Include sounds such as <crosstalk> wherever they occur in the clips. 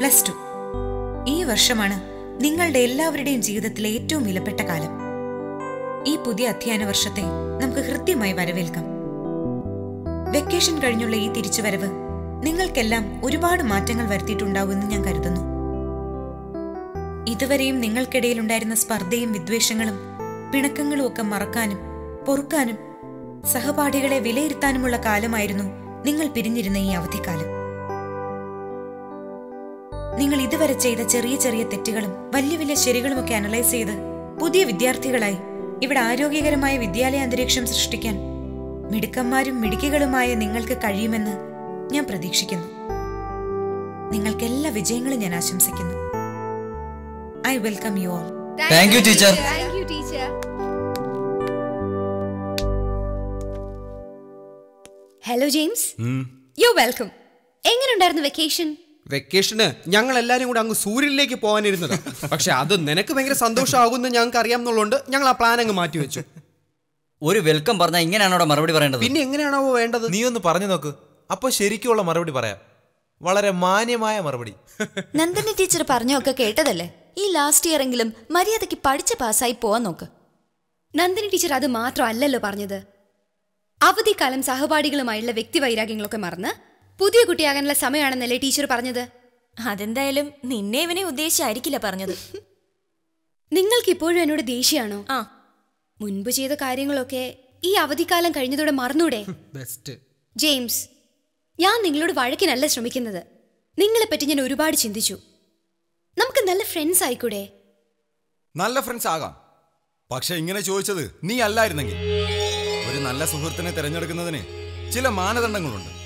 Plus two. ഈ വർഷമാണ് നിങ്ങളുടെ എല്ലാവരുടെയും ജീവിതത്തിലെ ഏറ്റവും വിലപ്പെട്ട കാലം. ഈ പുതിയ അധ്യയന വർഷത്തെ നമുക്ക് ഹൃദ്യമായി വരവേൽക്കാം. വെക്കേഷൻ കഴിഞ്ഞുള്ള ഈ തിരിച്ചുവരവ് നിങ്ങൾക്കെല്ലാം ഒരുപാട് മാറ്റങ്ങൾ വരുത്തിയിട്ടുണ്ടാവുമെന്ന് ഞാൻ കരുതുന്നു. ഇതുവരെയും നിങ്ങൾക്കിടയിൽ ഉണ്ടായിരുന്ന സ്പർദ്ധയും വിദ്വേഷങ്ങളും പിണക്കങ്ങളും ഒക്കെ മറക്കാനും പൊറുക്കാനും സഹപാഠികളെ വിലയിരുത്താനുമുള്ള കാലമായിരുന്നു നിങ്ങൾ പിരിഞ്ഞിരുന്ന ഈ അവധിക്കാലം. നിങ്ങൾ ഇതുവരെ ചെയ്ത ചെറിയ ചെറിയ തെറ്റുകളും വലിയ വലിയ ശരികളുമൊക്കെ അനലൈസ് ചെയ്ത് പുതിയ വിദ്യാർത്ഥികളായി ഇവിടെ ആരോഗ്യകരമായ വിദ്യാലയ അന്തരീക്ഷം സൃഷ്ടിക്കാൻ മിടുക്കന്മാരും മിടുക്കികളുമായ നിങ്ങൾക്ക് കഴിയുമെന്ന് ഞാൻ പ്രതീക്ഷിക്കുന്നു. നിങ്ങൾക്ക് എല്ലാ വിജയങ്ങളും ഞാൻ ആശംസിക്കുന്നു. I welcome you all thank you teacher thank you teacher hello James you welcome എങ്ങനെയുണ്ടായിരുന്നു വെക്കേഷൻ വെക്കേഷന് ഞങ്ങൾ എല്ലാരും കൂടെ അങ്ങ് സൂര്യനിലേക്ക് പോകാനിരുന്നത്. പക്ഷെ അത് നിനക്ക് ഭയങ്കര സന്തോഷമാകുമെന്ന് ഞങ്ങൾക്ക് അറിയാമെന്നുള്ളതുകൊണ്ട് ഞങ്ങൾ ആ പ്ലാൻ അങ്ങ് മാറ്റി വെച്ചു. ഒരു വെൽക്കം പറഞ്ഞാൽ ഇങ്ങനെയാണോ അവിടെ മറുപടി പറയേണ്ടത്? പിന്നെ എങ്ങനെയാണോ വേണ്ടത്? നീ ഒന്ന് പറഞ്ഞു നോക്ക്. അപ്പൊ ശരിക്കുള്ള മറുപടി പറയാം. വളരെ മാന്യമായ മറുപടി. നന്ദന ടീച്ചർ പറഞ്ഞൊക്കെ കേട്ടതല്ലേ? ഈ ലാസ്റ്റ് ഇയർ എങ്കിലും മര്യാദയ്ക്ക് പഠിച്ച് പാസ്സായി പോവാൻ നോക്ക്. നന്ദിനി ടീച്ചർ അത് മാത്രം മാത്രമല്ലല്ലോ പറഞ്ഞത്. അവധിക്കാലം സഹപാഠികളുമായുള്ള വ്യക്തിവൈരാഗ്യങ്ങളൊക്കെ മറന്ന് പുതിയ കുട്ടിയാകാനുള്ള സമയമാണെന്നല്ലേ ടീച്ചർ പറഞ്ഞത്? അതെന്തായാലും നിന്നെ ഇവനെ ഉദ്ദേശിച്ചായിരിക്കില്ല പറഞ്ഞത്. നിങ്ങൾക്ക് ഇപ്പോഴും എന്നോട് ദേഷ്യമാണോ? ആ. മുൻപ് ചെയ്ത കാര്യങ്ങളൊക്കെ ഈ അവധിക്കാലം കഴിഞ്ഞതോടെ മറന്നൂടെ? ബെസ്റ്റ്. ജെയിംസ് ഞാൻ നിങ്ങളോട് വഴക്കിനല്ല ശ്രമിക്കുന്നത്. നിങ്ങളെപ്പറ്റി ഞാൻ ഒരുപാട് ചിന്തിച്ചു. നമുക്ക് നല്ല ഫ്രണ്ട്സ് ആയിക്കൂടെ? നല്ല ഫ്രണ്ട്സ് ആകാം. പക്ഷെ ഇങ്ങനെ ചോദിച്ചത് നീ അല്ലായിരുന്നെങ്കിൽ. ഒരു നല്ല സുഹൃത്തിനെ തിരഞ്ഞെടുക്കുന്നതിന് ചില മാനദണ്ഡങ്ങളുണ്ട്.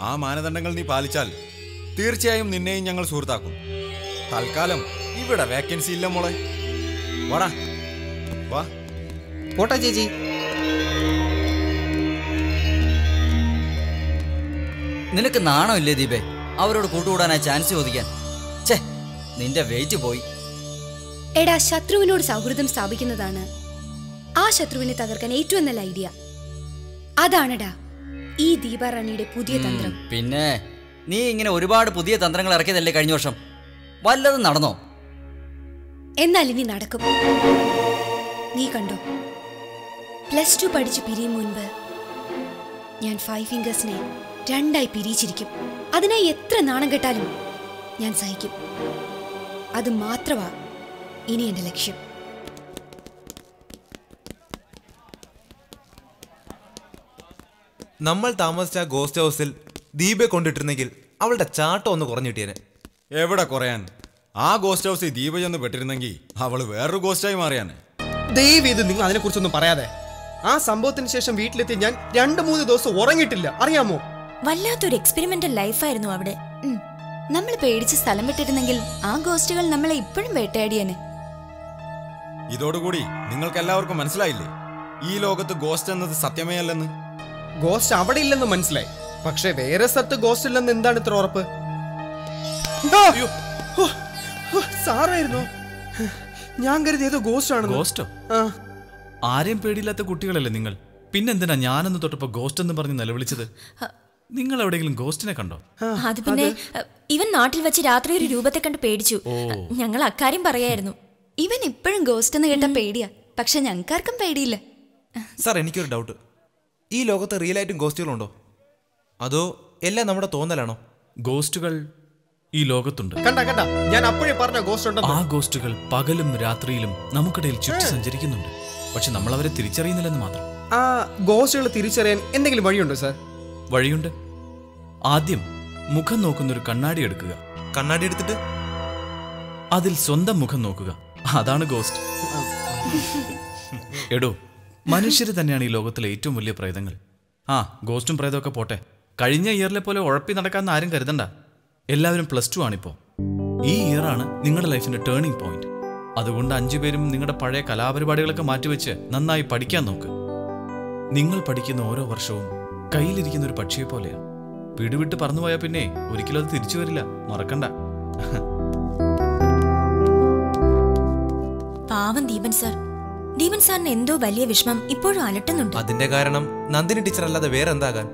ആ മാനദണ്ഡങ്ങൾ നീ പാലിച്ചാൽ തീർച്ചയായും നിന്നെയും ഞങ്ങൾ സുഹൃത്താക്കും. തൽക്കാലം ഇവിടെ വേക്കൻസി ഇല്ല മോളെ. വാടാ. വാ. പോട്ടെ ചേച്ചി. നിനക്ക് നാണമില്ലേ ദീപേ? അവരോട് കൂട്ടുകൂടാനായി ചാൻസ് ചോദിക്കാൻ. ചേ നിന്റെ വെയിറ്റ് പോയി. എടാ ശത്രുവിനോട് സൗഹൃദം സ്ഥാപിക്കുന്നതാണ് ആ ശത്രുവിനെ തകർക്കാൻ ഏറ്റവും നല്ല ഐഡിയ അതാണെടാ. ഈ ദീപാറാണിയുടെ പുതിയ തന്ത്രം. പിന്നെ നീ ഇങ്ങനെ ഒരുപാട് പുതിയ തന്ത്രങ്ങൾ ഇറക്കിയതല്ലേ കഴിഞ്ഞ വർഷം? വല്ലതും നടന്നോ? എന്നാൽ ഇനി നടക്കും. നീ കണ്ടോ? പ്ലസ് ടു പഠിച്ച് പിരിയും മുൻപ് ഞാൻ ഫൈവ് ഫിംഗേഴ്സിനെ രണ്ടായി പിരിയിച്ചിരിക്കും അതിനായി എത്ര നാണം കെട്ടാലും ഞാൻ സഹിക്കും. അത് മാത്രമാ ഇനി എന്റെ ലക്ഷ്യം. നമ്മൾ താമസിച്ച ഗോസ്റ്റ് ഹൗസിൽ ദീപെ കൊണ്ടിട്ടിരുന്നെങ്കിൽ അവളുടെ ചാട്ടം ഒന്ന് കുറഞ്ഞു കിട്ടിയേനെ. എവിടെ കുറയാൻ? ആ ഗോസ്റ്റ് ഹൗസിൽ ദീപ ചെന്ന് പെട്ടിരുന്നെങ്കിൽ അവൾ വേറൊരു ഗോസ്റ്റായി മാറിയാണ് ദൈവം ഇത് നിങ്ങൾ അതിനെക്കുറിച്ചൊന്നും പറയാതെ. ആ സംഭവത്തിന് ശേഷം വീട്ടിലെത്തി ഞാൻ രണ്ട് മൂന്ന് ദിവസം ഉറങ്ങിയിട്ടില്ല. അറിയാമോ? വല്ലാത്തൊരു എക്സ്പെരിമെന്റൽ ലൈഫായിരുന്നു അവിടെ. നമ്മൾ പേടിച്ച് സ്ഥലം വിട്ടിരുന്നെങ്കിൽ ആ ഗോസ്റ്റുകൾ നമ്മളെ ഇപ്പോഴും വേട്ടയാടിയേനെ. ഇതോടുകൂടി നിങ്ങൾക്ക് എല്ലാവർക്കും മനസ്സിലായില്ലേ? ഈ ലോകത്ത് ഗോസ്റ്റ് എന്നത് സത്യമേ അല്ലെന്ന്. ഗോസ്റ്റ് അവിടെ ഇല്ലെന്ന് മനസ്സിലായി. പക്ഷെ വേറെ സ്ഥലത്ത് ഗോസ്റ്റ് ഇല്ലെന്ന് എന്താണ് ഇത്ര ഉറപ്പ്! സാറായിരുന്നു. ഞാൻ കരുതി ഏതോ ഗോസ്റ്റ് ആണ് ഗോസ്റ്റോ ആരെയും പേടിയില്ലാത്ത കുട്ടികളല്ലേ നിങ്ങൾ? പിന്നെന്തിനാ ഞാനെന്ന് തൊട്ടപ്പോ ഗോസ്റ്റ് എന്ന് പറഞ്ഞ് നിലവിളിച്ചത്? നിങ്ങൾ എവിടെയെങ്കിലും ഗോസ്റ്റിനെ കണ്ടോ? അത് പിന്നെ ഇവൻ നാട്ടിൽ വെച്ച് രാത്രി ഒരു രൂപത്തെ കണ്ട് പേടിച്ചു. ഞങ്ങൾ അക്കാര്യം പറയായിരുന്നു. ഇവൻ ഇപ്പോഴും ഗോസ്റ്റ് എന്ന് കേട്ട പേടിയാ. പക്ഷെ ഞങ്ങൾക്കാർക്കും പേടിയില്ല. സാർ എനിക്കൊരു ഡൗട്ട് ഈ ലോകത്ത് റിയൽ ആയിട്ടും ഗോസ്റ്റുകളുണ്ടോ അതോ എല്ലാം നമ്മുടെ തോന്നലാണോ? ഗോസ്റ്റുകൾ ഈ ലോകത്തുണ്ട്. കണ്ട കണ്ട. ഞാൻ അപ്പോഴേ പറഞ്ഞ ഗോസ്റ്റ് ആ ഗോസ്റ്റുകൾ പകലും രാത്രിയിലും നമുക്കിടയിൽ ചുറ്റി സഞ്ചരിക്കുന്നുണ്ട്. പക്ഷെ നമ്മൾ അവരെ തിരിച്ചറിയുന്നില്ലെന്ന് മാത്രം. ആ ഗോസ്റ്റുകൾ തിരിച്ചറിയാൻ എന്തെങ്കിലും വഴിയുണ്ടോ സാർ വഴിയുണ്ട്. ആദ്യം മുഖം നോക്കുന്ന ഒരു കണ്ണാടി എടുക്കുക. കണ്ണാടി എടുത്തിട്ട്? അതിൽ സ്വന്തം മുഖം നോക്കുക. അതാണ് ഗോസ്റ്റ് എടോ മനുഷ്യർ തന്നെയാണ് ഈ ലോകത്തിലെ ഏറ്റവും വലിയ പ്രേതങ്ങൾ. ആ ഗോസ്റ്റും പ്രേതമൊക്കെ പോട്ടെ. കഴിഞ്ഞ ഇയറിലെ പോലെ ഉഴപ്പി നടക്കാമെന്ന് ആരും കരുതണ്ട. എല്ലാവരും പ്ലസ് ടു ആണിപ്പോ. ഈ ഇയർ ആണ് നിങ്ങളുടെ ലൈഫിന്റെ ടേണിംഗ് പോയിന്റ്. അതുകൊണ്ട് അഞ്ചുപേരും നിങ്ങളുടെ പഴയ കലാപരിപാടികളൊക്കെ മാറ്റിവെച്ച് നന്നായി പഠിക്കാൻ നോക്ക്. നിങ്ങൾ പഠിക്കുന്ന ഓരോ വർഷവും കയ്യിലിരിക്കുന്ന ഒരു പക്ഷിയെ പോലെയാണ് പിടിവിട്ട് പറന്നുപോയാൽ പിന്നെ ഒരിക്കലും അത് തിരിച്ചു വരില്ല. മറക്കണ്ട. പാവം ദീപൻ സാർ. ദീപൻ സാറിന് എന്തോ വലിയ വിഷമം ഇപ്പോഴും അലട്ടുന്നുണ്ട്. അതിന്റെ കാരണം നന്ദിനി ടീച്ചർ അല്ലാതെ വേറെ എന്താകാൻ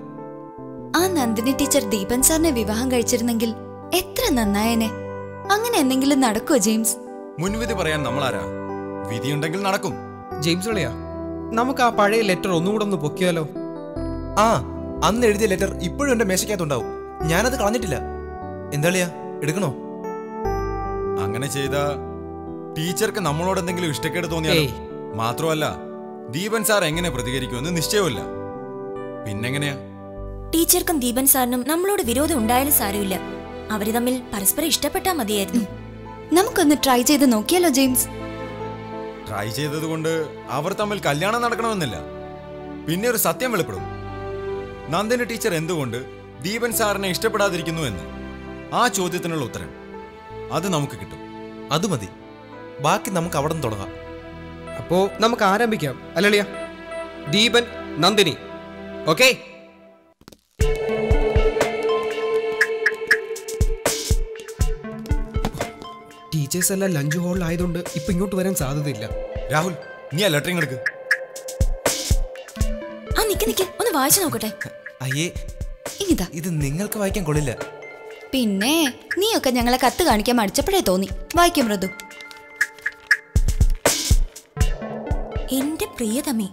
ആ നന്ദിനി ടീച്ചർ ദീപൻ സാറിനെ വിവാഹം കഴിച്ചിരുന്നെങ്കിൽ എത്ര നന്നായനെ. അങ്ങനെ എന്തെങ്കിലും നടക്കോ ജെയിംസ്? മുൻവിധി പറയാൻ നമ്മളാരാ? വിധിയുണ്ടെങ്കിൽ നടക്കും. ജെയിംസ് കളിയാ നമുക്ക് ആ പഴയ ലെറ്റർ ഒന്നുകൂടെ ഒന്ന് പൊക്കിയാലോ? ആ അന്ന് എഴുതിയ ലെറ്റർ ഇപ്പോഴും എന്റെ മേശയ്ക്കകത്തുണ്ടാവും. ഞാനത് കളഞ്ഞിട്ടില്ല. എന്താളിയാ എടുക്കണോ? അങ്ങനെ ചെയ്ത ടീച്ചർക്ക് നമ്മളോട് എന്തെങ്കിലും ഇഷ്ടക്കേട് തോന്നിയാലോ. മാത്രമല്ല ദീപൻ സാർ എങ്ങനെ പ്രതികരിക്കുമെന്ന് നിശ്ചയമില്ല പിന്നെങ്ങനെയാ? ടീച്ചർക്കും ദീപൻ സാറിനും നമ്മളോട് വിരോധം ഉണ്ടായാലും സാരമില്ല. അവർ തമ്മിൽ പരസ്പരം ഇഷ്ടപ്പെട്ടാ മതിയായിരുന്നു. നമുക്കൊന്ന് ട്രൈ ചെയ്ത് നോക്കിയാലോ ജെയിംസ്. ട്രൈ ചെയ്തത് കൊണ്ട് അവർ തമ്മിൽ കല്യാണം നടക്കണമെന്നില്ല. പിന്നെ ഒരു സത്യം വെളിപ്പെടും. നന്ദന ടീച്ചർ എന്തുകൊണ്ട് ദീപൻ സാറിനെ ഇഷ്ടപ്പെടാതിരിക്കുന്നു എന്ന്? ആ ചോദ്യത്തിനുള്ള ഉത്തരം. അത് നമുക്ക് കിട്ടും. അത് മതി. ബാക്കി നമുക്ക് അവിടെ നിന്ന് തുടങ്ങാം. അപ്പോ നമുക്ക് ആരംഭിക്കാം. അല്ലളിയ ദീപൻ നന്ദിനി. ഓക്കെ? ടീച്ചേഴ്സ് എല്ലാം ലഞ്ച് ഹോളിലായതുകൊണ്ട് ഇപ്പൊ ഇങ്ങോട്ട് വരാൻ സാധ്യതയില്ല. രാഹുൽ നീ ആ ലെറ്ററിങ് എടുക്ക്. ആ നിക്ക് നിക്ക്. ഒന്ന് വായിച്ചു നോക്കട്ടെ. അയ്യേ ഇതാ ഇത് നിങ്ങൾക്ക് വായിക്കാൻ കൊള്ളില്ല. പിന്നെ നീയൊക്കെ ഞങ്ങളെ കത്ത് കാണിക്കാൻ മടിച്ചപ്പോഴേ തോന്നി. വായിക്കും മൃദു. പ്രിയതമേ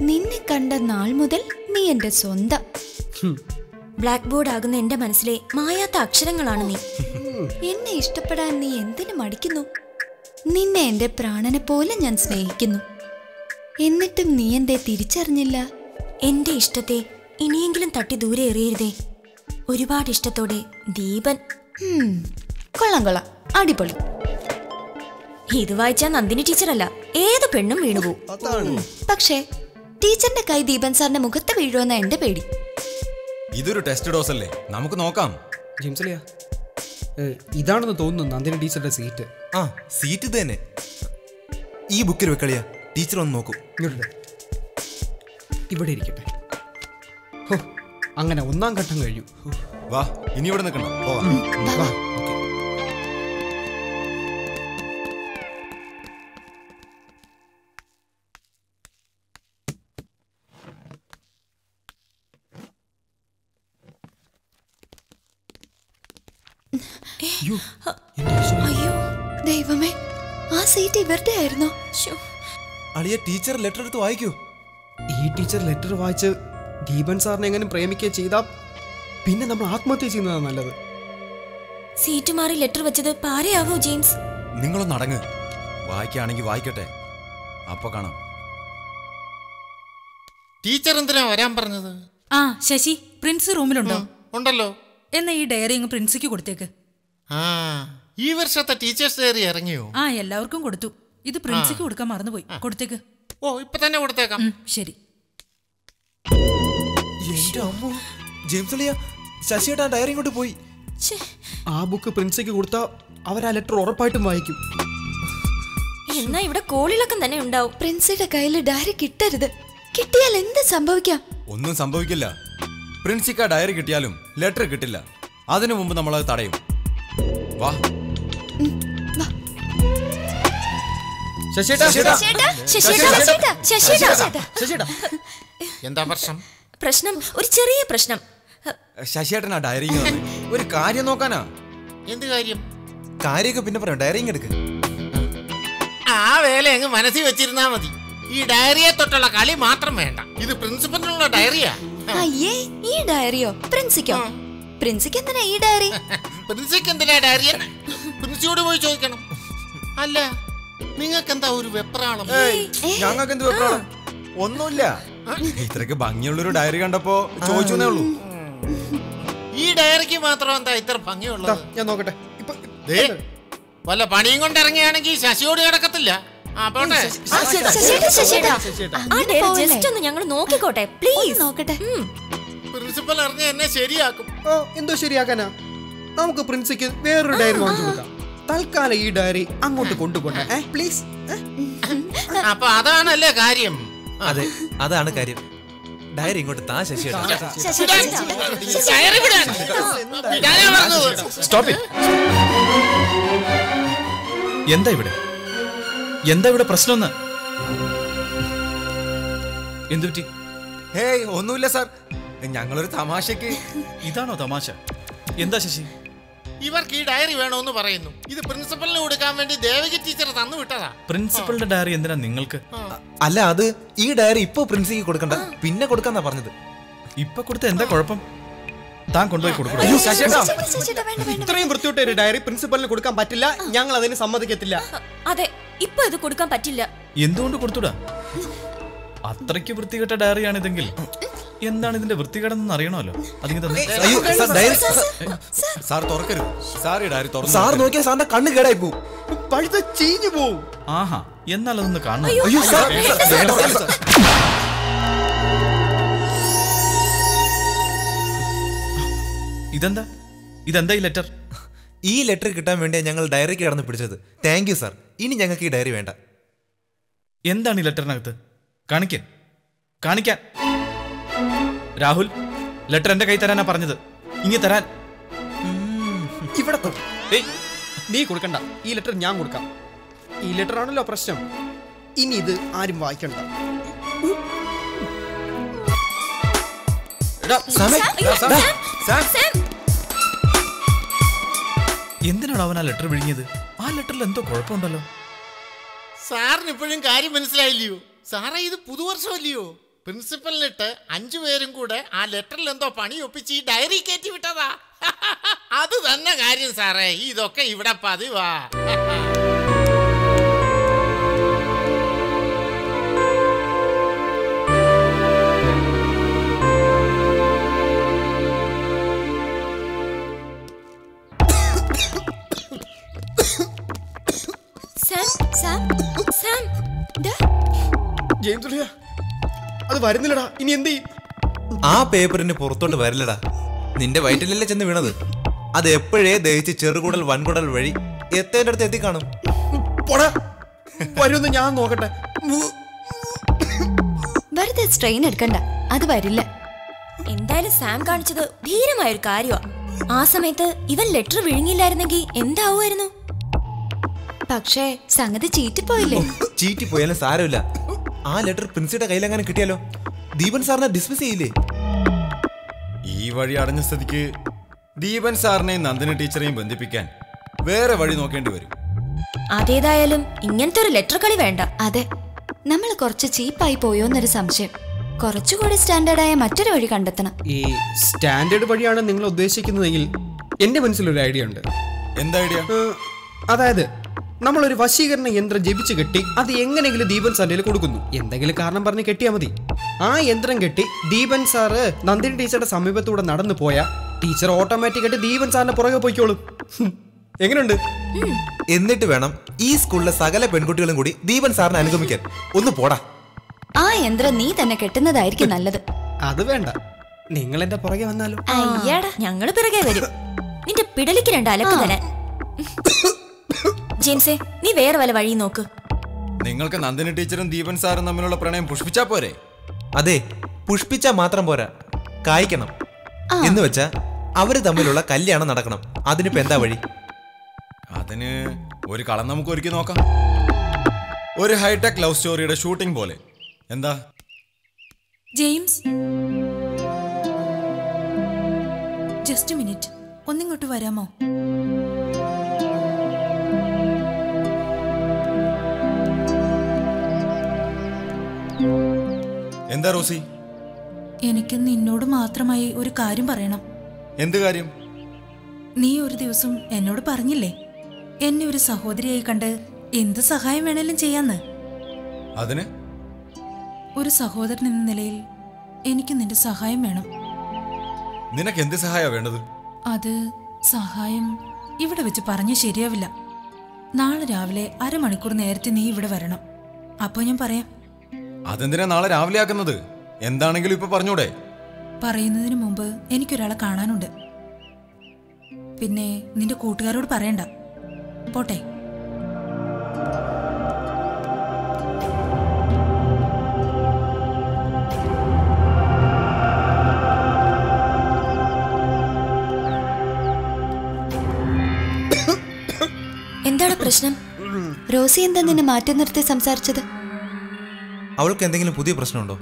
നിന്നെ കണ്ട നാൾ മുതൽ നീ എന്റെ സ്വന്തം. ബ്ലാക്ക് ബോർഡ് ആകുന്ന എന്റെ മനസ്സിലെ മായാത്ത അക്ഷരങ്ങളാണ് നീ. എന്നെ ഇഷ്ടപ്പെടാൻ നീ എന്തിനു മടിക്കുന്നു? നിന്നെ എന്റെ പ്രാണനെ പോലെ ഞാൻ സ്നേഹിക്കുന്നു. എന്നിട്ടും നീ എന്തേ തിരിച്ചറിഞ്ഞില്ല? എന്റെ ഇഷ്ടത്തെ ഇനിയെങ്കിലും തട്ടി ദൂരെ എറിയരുതേ. ഒരുപാട് ഇഷ്ടത്തോടെ ദീപൻ. കൊള്ളാം കൊള്ളാം. അടിപൊളി. ഇത് വായിച്ച നന്ദിനി ടീച്ചറല്ല. ഏത് പെണ്ണും വീണുപോകും പക്ഷേ ടീച്ചറിന്റെ കൈ ദീപൻ സാറിന്റെ മുഖത്ത് വീഴുമെന്ന എന്റെ പേടി. ഇതൊരു ടെസ്റ്റ് ഡോസ് അല്ലേ നമുക്ക് നോക്കാം. ജിംസലിയാ ഇതാണെന്ന് തോന്നുന്നു നന്ദിനി ടീച്ചറുടെ സീറ്റ്. ആ സീറ്റ് തന്നെ ഈ ബുക്കിൽ വെക്കളിയാ ടീച്ചർ ഒന്ന് നോക്കൂ. ഇങ്ങോട്ട് ദേ. ഇവിടെ ഇരിക്കട്ടെ. ഹോ, അങ്ങനെ ഒന്നാം ഘട്ടം കഴിഞ്ഞു. വാ ഇനി ഇവിടെ നിൽക്കണം പോവാം. ഇവരുടെ ആയിരുന്നോ. അളിയ ടീച്ചർ ലെറ്റർ എടുത്ത് വായിക്കൂ. ഈ ടീച്ചർ ലെറ്റർ വായിച്ച് ദീപൻ സാറിനെ എങ്ങനെ പ്രേമിക്കുക ചെയ്താ പിന്നെ നമ്മൾ ആത്മഹത്യ ചെയ്യുന്നതാണ് നല്ലത്. സീറ്റ് മാറി ലെറ്റർ വെച്ചത് പാരയാവോ ജെയിംസ്? നിങ്ങളൊന്ന് അടങ്ങ്. വായിക്കുകയാണെങ്കിൽ വായിക്കട്ടെ. അപ്പൊ കാണാം. ടീച്ചർ എന്തിനാ വരാൻ പറഞ്ഞത്? ആ ശശി പ്രിൻസ് റൂമിലുണ്ടോ ഉണ്ടല്ലോ. എന്നാ ഈ ഡയറി അങ്ങ് പ്രിൻസിക്ക് കൊടുത്തേക്ക്. ആ. ഈ വർഷത്തെ ടീച്ചേഴ്സ് ഡയറി ഇറങ്ങിയോ? ആ എല്ലാവർക്കും കൊടുത്തു. ഇത് പ്രിൻസിക്ക് കൊടുക്കാൻ മറന്നുപോയി. കൊടുത്തേക്ക്. ഓ ഇപ്പൊ തന്നെ കൊടുത്തേക്കാം. ശരി. ജെയിംസ് ശശിയേട്ടാ ഡയറി ഇങ്ങോട്ട് പോയി. ആ ബുക്ക് പ്രിൻസിക്ക് കൊടുത്താ അവർ ആ ലെറ്റർ ഉറപ്പായിട്ടും വായിക്കും. എന്നാ ഇവിടെ കോളിലൊക്കെ തന്നെ ഉണ്ടാവും. പ്രിൻസിയുടെ കയ്യിൽ ഡയറി കിട്ടരുത്. കിട്ടിയാൽ എന്ത് സംഭവിക്കാം? ഒന്നും സംഭവിക്കില്ല. പ്രിൻസിക്ക് ആ ഡയറി കിട്ടിയാലും ലെറ്റർ കിട്ടില്ല. അതിനു മുമ്പ് നമ്മളത് തടയും. വാ. എന്താ പ്രശ്നം? പ്രശ്നം. ഒരു ചെറിയ പ്രശ്നം. ശശിയേട്ടനാ ആ ഡയറി ഒരു കാര്യം നോക്കാനാ. എന്ത് കാര്യം? കാര്യമൊക്കെ പിന്നെ പറയാം. ഡയറി എടുക്ക എടുക്ക്. ആ വേല അങ്ങ് മനസ്സിൽ വെച്ചിരുന്നാ മതി. ഈ ഡയറിയെ തൊട്ടുള്ള കളി മാത്രം വേണ്ട. ഇത് പ്രിൻസിപ്പലിനുള്ള ഡയറിയാ അയ്യേ ഈ ഡയറിയോ പ്രിൻസിക്കോ? പ്രിൻസിക്ക് എന്തിനാ ഈ ഡയറി പ്രിൻസിക്ക് എന്തിനാ ഡയറി പ്രിൻസിയോട് പോയി ചോദിക്കണം. അല്ല നിങ്ങൾക്ക് എന്താ ഒരു വെപ്രാളം? ഞങ്ങൾക്ക് എന്ത് വെപ്രാളം? ഒന്നുമില്ല. ഇത്രക്ക് ഭംഗിയുള്ളൊരു ഡയറി കണ്ടപ്പോ ചോദിച്ചു ഉള്ളൂ. ഈ ഡയറിക്ക് മാത്രം എന്താ ഇത്ര ഭംഗിയുള്ളത്? ഞാൻ നോക്കട്ടെ. ഇപ്പൊ ദേ, വല്ല പണിയും കൊണ്ട് ഇറങ്ങിയാണെങ്കിൽ ശശിയോട് കിടക്കത്തില്ല. ഞങ്ങൾ നോക്കിക്കോട്ടെ പ്ലീസ് നോക്കട്ടെ. പ്രിൻസിപ്പൽ അറിഞ്ഞ എന്നെ ശരിയാക്കും. ഓ എന്തോ ശരിയാക്കാനാ? നമുക്ക് പ്രിൻസിക്ക് വേറൊരു ഡയറി വാങ്ങിച്ചു കൊടുക്കാം. തൽക്കാലം ഈ ഡയറി അങ്ങോട്ട് കൊണ്ടുപോട്ടെ ഏ പ്ലീസ് അപ്പൊ അതാണല്ലേ കാര്യം. അതെ അതാണ് കാര്യം. ഡയറി ഇങ്ങോട്ട് താ ശശി സ്റ്റോപ്പ് എന്താ ഇവിടെ? എന്താ ഇവിടെ പ്രശ്നമെന്ന്? എന്തു പറ്റി? ഹേയ് ഒന്നുമില്ല സാർ. ഞങ്ങളൊരു തമാശക്ക്. ഇതാണോ തമാശ? എന്താ ശശി? ഇവർക്ക് ഈ ഡയറി വേണമെന്ന് പറയുന്നു. ഇത് പ്രിൻസിപ്പലിന് കൊടുക്കാൻ വേണ്ടി ദേവകി ടീച്ചർ തന്നു വിട്ടതാ. പ്രിൻസിപ്പളിന്റെ ഡയറി എന്തിനാ നിങ്ങൾക്ക്? അല്ല അത് ഈ ഡയറി ഇപ്പൊ പ്രിൻസിക്ക് കൊടുക്കണ്ട. പിന്നെ കൊടുക്കാന്നാ പറഞ്ഞത്. ഇപ്പൊ കൊടുത്ത എന്താ കുഴപ്പം? താൻ കൊണ്ടുപോയി കൊടുക്കണം. ഇത്രയും വൃത്തിയോട്ട ഒരു ഡയറി പ്രിൻസിപ്പലിന് കൊടുക്കാൻ പറ്റില്ല. ഞങ്ങൾ അതിന് സമ്മതിക്കത്തില്ല. അതെ ഇപ്പൊ ഇത് കൊടുക്കാൻ പറ്റില്ല. എന്തുകൊണ്ട് കൊടുത്തൂടാ? അത്രയ്ക്ക് വൃത്തികെട്ട ഡയറിയാണ് ഇതെങ്കിൽ എന്താണ് ഇതിന്റെ വൃത്തികേടെന്ന് അറിയണമല്ലോ? അതിങ്ങനെ തന്നെ അയ്യോ സാർ ഡയറി സാർ തുറക്കരുത്. സാർ ഈ തുറന്നു സാർ. നോക്കിയാൽ സാറിന്റെ കണ്ണ് കേടായി പോകും പഴുത്ത ചീഞ്ഞു പോവും. ആഹാ എന്നാൽ അതൊന്ന് കാണണം. അയ്യോ സാർ വേണ്ട സാർ ഇതെന്താ? ഇതെന്താ ഈ ലെറ്റർ? ഈ ലെറ്റർ കിട്ടാൻ വേണ്ടി ഞങ്ങൾ ഡയറി കിടന്ന് പിടിച്ചത്. Thank you sir. ഇനി ഞങ്ങൾക്ക് ഈ ഡയറി വേണ്ട. എന്താണ് ഈ ലെറ്ററിനകത്ത്? കാണിക്കാൻ കാണിക്കാൻ. രാഹുൽ ലെറ്റർ എന്റെ കൈ തരാനാ പറഞ്ഞത്. ഇങ്ങി തരാൻ. ഇവിടെ തൊ- ഏയ് നീ കൊടുക്കണ്ട. ഈ ലെറ്റർ ഞാൻ കൊടുക്കാം. ഈ ലെറ്റർ ആണല്ലോ പ്രശ്നം. ഇനി ഇത് ആരും വായിക്കണ്ട. എന്തിനാണ് അവൻ ആ ലെറ്റർ വിഴുങ്ങിയത്? ആ ലെറ്ററിൽ എന്തോ കുഴപ്പമുണ്ടല്ലോ. സാറിന് ഇപ്പോഴും കാര്യം മനസ്സിലായില്ലയോ? സാറേ ഇത് പുതുവർഷമല്ലയോ? പ്രിൻസിപ്പലിനിട്ട് അഞ്ചു പേരും കൂടെ ആ ലെറ്ററിൽ എന്തോ പണി ഒപ്പിച്ച് ഈ ഡയറി കയറ്റി വിട്ടതാ. <laughs> അത് തന്നെ കാര്യം സാറേ. ഇതൊക്കെ ഇവിടെ പതിവാ. സാം സാം സാം ദാ. ജെയിംസ് ഉള്ളിയ അത് വരുന്നില്ലടാ. ഇനി എന്ത് ചെയ്യും? ആ പേപ്പറിന് പുറത്തോട്ട് വരില്ലടാ. നിന്റെ വയറ്റിലല്ലേ ചെന്ന് വീണത്? അത് എപ്പോഴേ ദഹിച്ച് ചെറുകുടൽ വൻകുടൽ വഴി എത്തേന്റെ അടുത്ത് എത്തിക്കാണും. പോടാ. വരുമെന്ന് ഞാൻ നോക്കട്ടെ. വെറുതെ സ്ട്രെയിൻ എടുക്കണ്ട. അത് വരില്ല. എന്തായാലും സാം കാണിച്ചത് ധീരമായ ഒരു കാര്യമാ ആ സമയത്ത് ഇവൻ ലെറ്റർ വിഴുങ്ങില്ലായിരുന്നെങ്കിൽ എന്താവുമായിരുന്നു? പക്ഷേ സംഗതി ചീറ്റിപ്പോയില്ലേ? ചീറ്റിപ്പോയാലും സാരമില്ല. ആ ലെറ്റർ പ്രിൻസിയുടെ കയ്യിലെങ്ങനെ കിട്ടിയാലോ? ദീപൻ സാറിനെ ഡിസ്മിസ് ചെയ്യില്ലേ? ഈ വഴി അടഞ്ഞ സ്ഥിതിക്ക് ദീപൻ സാറിനെയും നന്ദിനി ടീച്ചറെയും ബന്ധിപ്പിക്കാൻ വേറെ വഴി നോക്കേണ്ടി വരും. അതേതായാലും ഇങ്ങനത്തെ ഒരു ലെറ്റർ കളി വേണ്ട. അതെ. നമ്മൾ കുറച്ച് ചീപ്പായി പോയോ എന്നൊരു സംശയം. കുറച്ചുകൂടി സ്റ്റാൻഡേർഡായ മറ്റൊരു വഴി കണ്ടെത്തണം. ഈ സ്റ്റാൻഡേർഡ് വഴിയാണ് നിങ്ങൾ ഉദ്ദേശിക്കുന്നതെങ്കിൽ എന്റെ മനസ്സിലൊരു ഐഡിയ ഉണ്ട്. എന്താ ഐഡിയ? അതായത് നമ്മളൊരു വശീകരണ യന്ത്രം ജപിച്ച് കെട്ടി അത് എങ്ങനെയെങ്കിലും ദീപൻ സാറിൽ കൊടുക്കുന്നു. എന്തെങ്കിലും കാരണം പറഞ്ഞ് കെട്ടിയാൽ മതി. ആ യന്ത്രം കെട്ടി ദീപൻ സാറ് നന്ദിനി ടീച്ചറുടെ സമീപത്തൂടെ നടന്നു പോയ ടീച്ചർ ഓട്ടോമാറ്റിക്കായിട്ട് ദീപൻ സാറിന് പുറകെ പോയിക്കോളും. എങ്ങനെയുണ്ട് എന്നിട്ട് വേണം ഈ സ്കൂളിലെ സകല പെൺകുട്ടികളും കൂടി ദീപൻ സാറിനെ അനുഗമിക്കാൻ. ഒന്ന് പോടാ. ആ യന്ത്രം നീ തന്നെ കെട്ടുന്നതായിരിക്കും നല്ലത്. അത് വേണ്ട. നിങ്ങൾ എന്റെ പുറകെ വന്നാലോ? അയ്യാടാ ഞങ്ങൾ പിറകെ വരും. നിന്റെ പിടലിക്ക് രണ്ട് അലക്ക് തരാൻ. <coughs> ജെയിംസേ നീ വേറെ വല്ല വഴി നോക്ക്. നിങ്ങൾക്ക് നന്ദിനി ടീച്ചറും ദീപൻ സാറും തമ്മിലുള്ള പ്രണയം പുഷ്പിച്ചാ പോരെ? അതെ പുഷ്പിച്ചാ മാത്രം പോരാ. കായ്ക്കണം. എന്ന് വെച്ചാ അവർ തമ്മിലുള്ള കല്യാണം നടക്കണം. അതിനിപ്പോ എന്താ വഴി? അതിന് ഒരു കളം നമുക്ക് ഒരുക്കി നോക്കാം. ഒരു ഹൈടെക് ലവ് സ്റ്റോറിയുടെ ഷൂട്ടിംഗ് പോലെ. എന്താ? ജെയിംസ്. Just minute. ഒന്നിങ്ങോട്ട് വരാമോ? എന്താ റോസി? എനിക്ക് നിന്നോട് മാത്രമായി ഒരു കാര്യം പറയണം. എന്ത് കാര്യം? നീ ഒരു ദിവസം എന്നോട് പറഞ്ഞില്ലേ? എന്നെ ഒരു സഹോദരിയായി കണ്ട് എന്ത് സഹായം വേണേലും ചെയ്യാന്ന്? അതിന്? ഒരു സഹോദരൻ എന്ന നിലയിൽ എനിക്ക് നിന്റെ സഹായം വേണം. നിനക്ക് എന്ത് സഹായം വേണ്ടത്? അത് സഹായം ഇവിടെ വെച്ച് പറഞ്ഞ ശരിയാവില്ല. നാളെ രാവിലെ അരമണിക്കൂർ നേരത്തെ നീ ഇവിടെ വരണം. അപ്പോൾ ഞാൻ പറയാം. അതെന്തിനാ നാളെ രാവിലെ ആക്കുന്നത് എന്താണെങ്കിലും ഇപ്പൊ പറഞ്ഞൂടെ? പറയുന്നതിന് മുമ്പ് എനിക്കൊരാളെ കാണാനുണ്ട്. പിന്നെ നിന്റെ കൂട്ടുകാരോട് പറയണ്ട. പോട്ടെ. എന്താണ് പ്രശ്നം? റോസി എന്താ നിന്നെ മാറ്റി നിർത്തി സംസാരിച്ചത്? അവൾക്ക് എന്തെങ്കിലും പുതിയ പ്രശ്നമുണ്ടോ?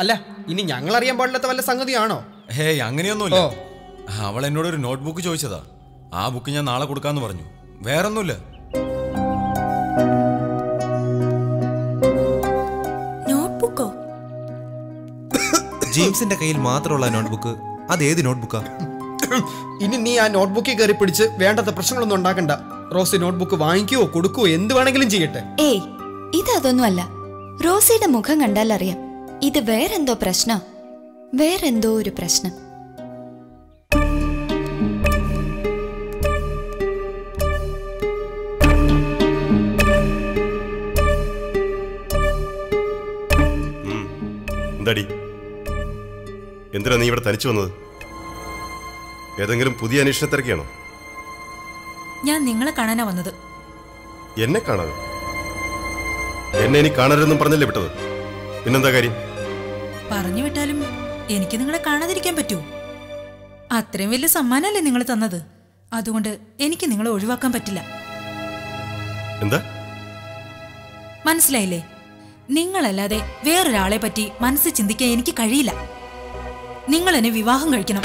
അല്ല ഇനി ഞങ്ങൾ അറിയാൻ പാടില്ലാത്ത വല്ല സംഗതിയാണോ? ഹേയ് അങ്ങനെയൊന്നുമില്ല. അവൾ എന്നോട് ഒരു നോട്ട്ബുക്ക് ചോദിച്ചതാ. ആ ബുക്ക് ഞാൻ നാളെ കൊടുക്കാന്ന് പറഞ്ഞു. വേറൊന്നുമില്ല. ജെയിംസിന്റെ കയ്യിൽ മാത്രമുള്ള നോട്ട്ബുക്ക് അത് ഏത് നോട്ട്ബുക്കാ? ഇനി നീ ആ നോട്ട്ബുക്കിൽ കയറി പിടിച്ച് വേണ്ടാത്ത പ്രശ്നങ്ങളൊന്നും ഉണ്ടാക്കണ്ട. റോസി നോട്ട്ബുക്ക് വാങ്ങിക്കുവോ കൊടുക്കുവോ എന്ത് വേണമെങ്കിലും ചെയ്യട്ടെ. ഏയ് ഇതൊന്നുമല്ല റോസിയുടെ മുഖം കണ്ടാൽ അറിയാം. ഇത് വേറെന്തോ പ്രശ്നം. വേറെന്തോ ഒരു പ്രശ്നം. എന്താടി? എന്തിനാ നീ ഇവിടെ തനിച്ചു വന്നത്? ഏതെങ്കിലും പുതിയ അന്വേഷണത്തിരക്കെയാണോ? ഞാൻ നിങ്ങളെ കാണാനാ വന്നത്. എന്നെ കാണാതെ എന്നെ ഇനി കാണരുതെന്നും പറഞ്ഞല്ലേ വിട്ടത്? പിന്നെന്താ കാര്യം? പറഞ്ഞു വിട്ടാലും എനിക്ക് നിങ്ങളെ കാണാതിരിക്കാൻ പറ്റൂ. അത്രയും വലിയ സമ്മാനമല്ലേ നിങ്ങൾ തന്നത്. അതുകൊണ്ട് എനിക്ക് നിങ്ങളെ ഒഴിവാക്കാൻ പറ്റില്ല. എന്താ? മനസ്സിലായില്ലേ? നിങ്ങളല്ലാതെ വേറൊരാളെ പറ്റി മനസ്സ് ചിന്തിക്കാൻ എനിക്ക് കഴിയില്ല. നിങ്ങൾ എന്നെ വിവാഹം കഴിക്കണം.